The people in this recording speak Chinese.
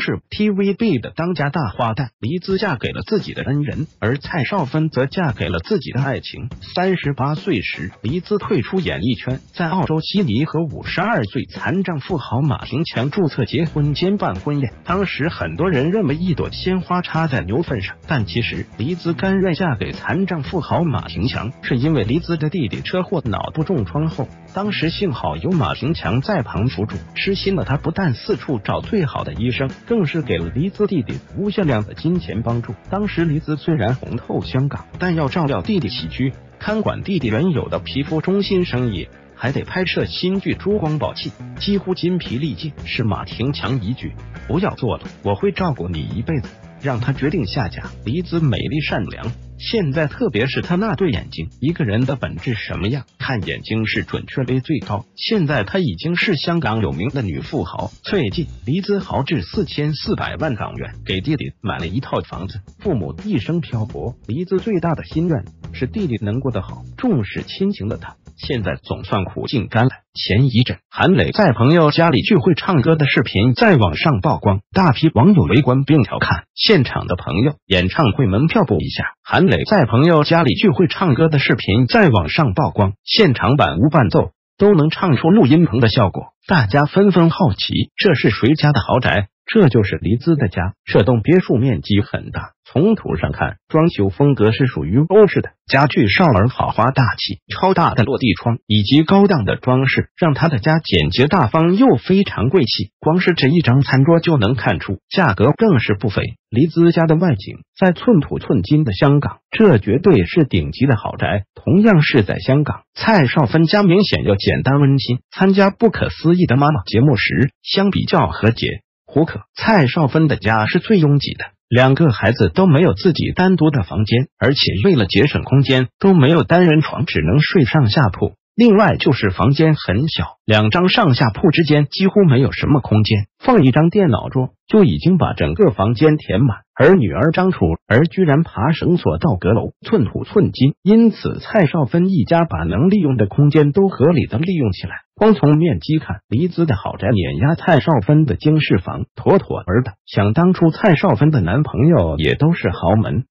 是 TVB 的当家大花旦黎姿嫁给了自己的恩人，而蔡少芬则嫁给了自己的爱情。三十八岁时，黎姿退出演艺圈，在澳洲悉尼和五十二岁残障富豪马廷强注册结婚兼办婚宴。当时很多人认为一朵鲜花插在牛粪上，但其实黎姿甘愿嫁给残障富豪马廷强，是因为黎姿的弟弟车祸脑部重创后，当时幸好有马廷强在旁辅助，痴心的他不但四处找最好的医生，更是。给了黎姿弟弟无限量的金钱帮助。当时黎姿虽然红透香港，但要照料弟弟起居，看管弟弟原有的皮肤中心生意，还得拍摄新剧《珠光宝气》，几乎筋疲力尽。是马廷强一句“不要做了，我会照顾你一辈子”，让他决定下嫁。黎姿美丽善良。现在，特别是他那对眼睛，一个人的本质什么样，看眼睛是准确率最高。现在，她已经是香港有名的女富豪。最近，黎姿豪掷四千四百万港元给弟弟买了一套房子。父母一生漂泊，黎姿最大的心愿是弟弟能过得好。重视亲情的他。现在总算苦尽甘来。前一阵，韩磊在朋友家里聚会唱歌的视频在网上曝光，大批网友围观并调侃：“现场的朋友，演唱会门票补一下。”韩磊在朋友家里聚会唱歌的视频在网上曝光，现场版无伴奏都能唱出录音棚的效果，大家纷纷好奇这是谁家的豪宅？这就是黎姿的家，这栋别墅面积很大。从图上看，装修风格是属于欧式的，家具少儿豪华大气，超大的落地窗以及高档的装饰，让他的家简洁大方又非常贵气。光是这一张餐桌就能看出，价格更是不菲。黎姿家的外景在寸土寸金的香港，这绝对是顶级的豪宅。同样是在香港，蔡少芬家明显要简单温馨。参加《不可思议的妈妈》节目时，相比较和解。胡可、蔡少芬的家是最拥挤的，两个孩子都没有自己单独的房间，而且为了节省空间，都没有单人床，只能睡上下铺。另外就是房间很小，两张上下铺之间几乎没有什么空间，放一张电脑桌就已经把整个房间填满。而女儿张楚儿居然爬绳索到阁楼，寸土寸金。因此，蔡少芬一家把能利用的空间都合理的利用起来。光从面积看，黎姿的豪宅碾压蔡少芬的经适房，妥妥儿的。想当初，蔡少芬的男朋友也都是豪门。